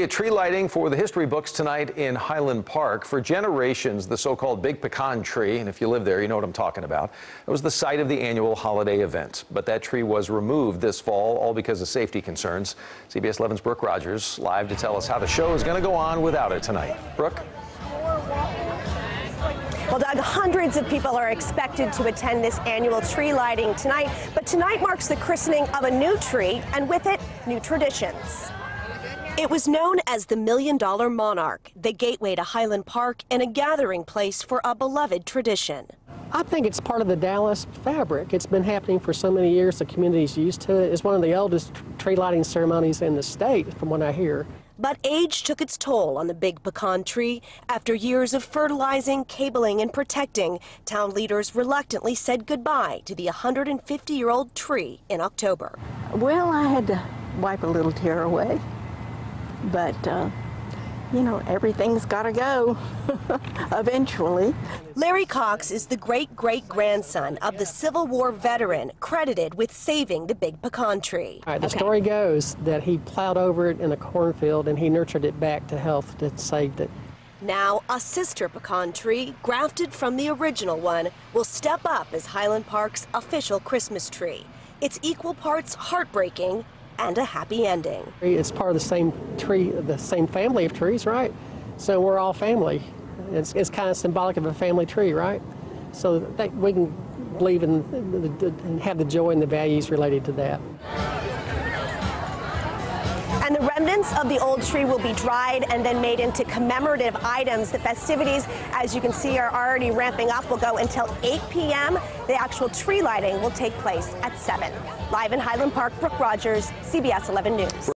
A tree lighting for the history books tonight in Highland Park. For generations, the so-called Big Pecan tree, and if you live there, you know what I'm talking about, it was the site of the annual holiday event. But that tree was removed this fall, all because of safety concerns. CBS 11's Brooke Rogers live to tell us how the show is going to go on without it tonight. Brooke? Well, Doug, hundreds of people are expected to attend this annual tree lighting tonight, but tonight marks the christening of a new tree, and with it, new traditions. It was known as the Million Dollar Monarch, the gateway to Highland Park and a gathering place for a beloved tradition. I think it's part of the Dallas fabric. It's been happening for so many years, the community's used to it. It's one of the oldest tree lighting ceremonies in the state, from what I hear. But age took its toll on the big pecan tree. After years of fertilizing, cabling, and protecting, town leaders reluctantly said goodbye to the 150 year old tree in October. Well, I had to wipe a little tear away but uh, you know, everything's got to go eventually. Larry Cox is the great great grandson of the Civil War veteran credited with saving the big pecan tree. the okay. story goes that he plowed over it in a cornfield and he nurtured it back to health that saved it. Now, a sister pecan tree, grafted from the original one, will step up as Highland Park's official Christmas tree. It's equal parts heartbreaking and a happy ending. It's part of the same tree, the same family of trees, right? So we're all family. It's, it's kind of symbolic of a family tree, right? So that we can believe in and have the joy and the values related to that. And the remnants of the old tree will be dried and then made into commemorative items. The festivities, as you can see, are already ramping up. Will go until 8 p.m. The actual tree lighting will take place at 7. Live in Highland Park, Brooke Rogers, CBS 11 News.